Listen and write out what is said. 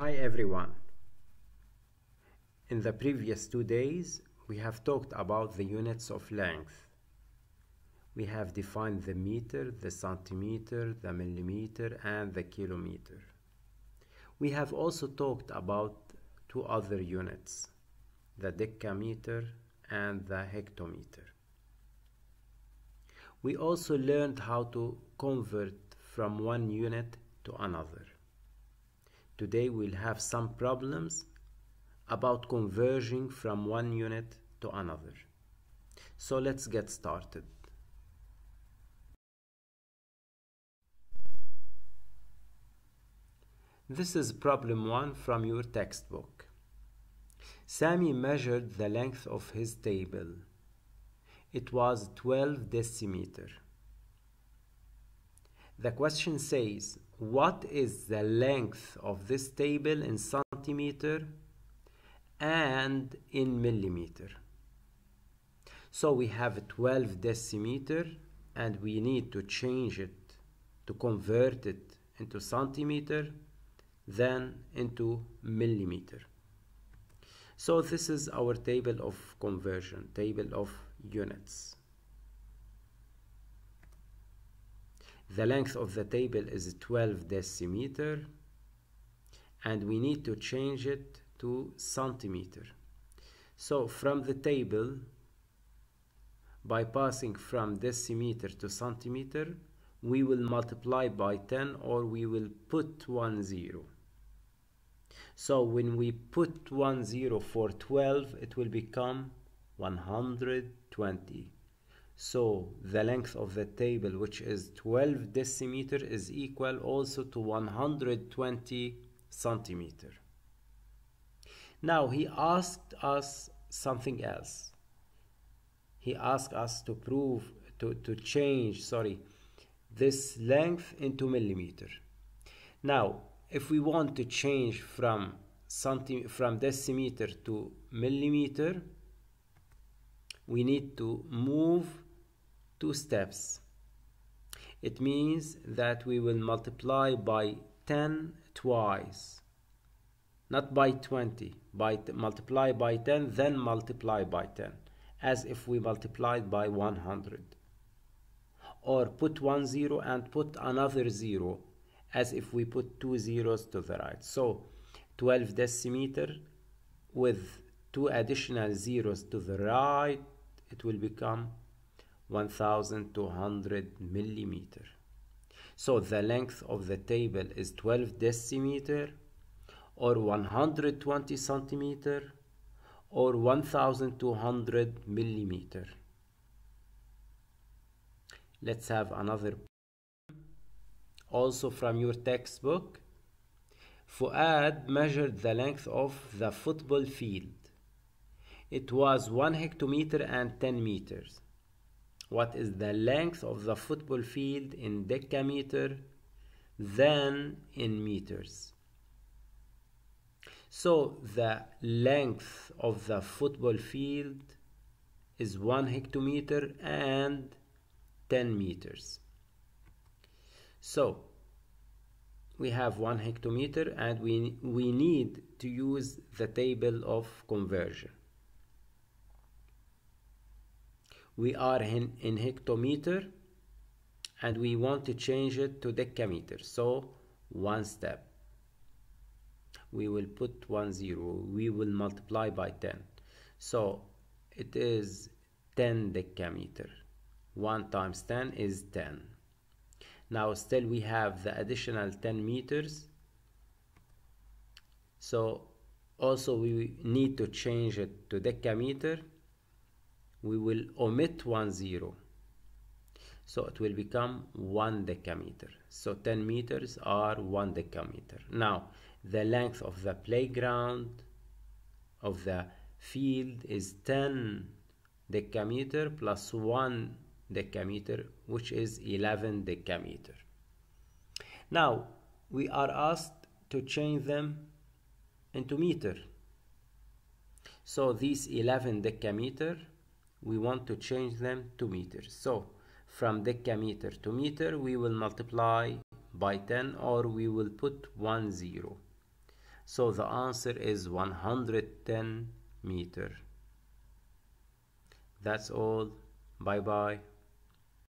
Hi everyone. In the previous two days, we have talked about the units of length. We have defined the meter, the centimeter, the millimeter, and the kilometer. We have also talked about two other units, the decameter and the hectometer. We also learned how to convert from one unit to another. Today we'll have some problems about converging from one unit to another. So let's get started. This is problem 1 from your textbook. Sammy measured the length of his table. It was 12 decimeter. The question says, what is the length of this table in centimeter and in millimeter? So we have 12 decimeter and we need to change it to convert it into centimeter then into millimeter. So this is our table of conversion, table of units. The length of the table is 12 decimeter and we need to change it to centimeter. So from the table, by passing from decimeter to centimeter, we will multiply by 10 or we will put one zero. So when we put one zero for 12, it will become 120. So the length of the table, which is 12 decimeter, is equal also to 120 centimeter. Now he asked us something else. He asked us to prove, to, to change, sorry, this length into millimeter. Now, if we want to change from centi from decimeter to millimeter, we need to move two steps. It means that we will multiply by 10 twice, not by 20, by multiply by 10, then multiply by 10, as if we multiplied by 100. Or put one zero and put another zero, as if we put two zeros to the right. So 12 decimeter with two additional zeros to the right, it will become 1200 millimeter. So the length of the table is 12 decimeter or 120 centimeter or 1200 millimeter. Let's have another also from your textbook. Fuad measured the length of the football field. It was 1 hectometer and 10 meters what is the length of the football field in decameter then in meters. So the length of the football field is 1 hectometer and 10 meters. So we have 1 hectometer and we, we need to use the table of conversion. We are in, in hectometer and we want to change it to decameter so one step. We will put one zero. We will multiply by 10 so it is 10 decameter 1 times 10 is 10 now still we have the additional 10 meters. So also we need to change it to decameter we will omit one zero. So it will become one decameter so 10 meters are one decameter now the length of the playground of the field is 10 decameter plus 1 decameter which is 11 decameter now we are asked to change them into meter. So these 11 decameter we want to change them to meters so from decameter to meter we will multiply by 10 or we will put one zero So the answer is 110 meter. That's all. Bye bye.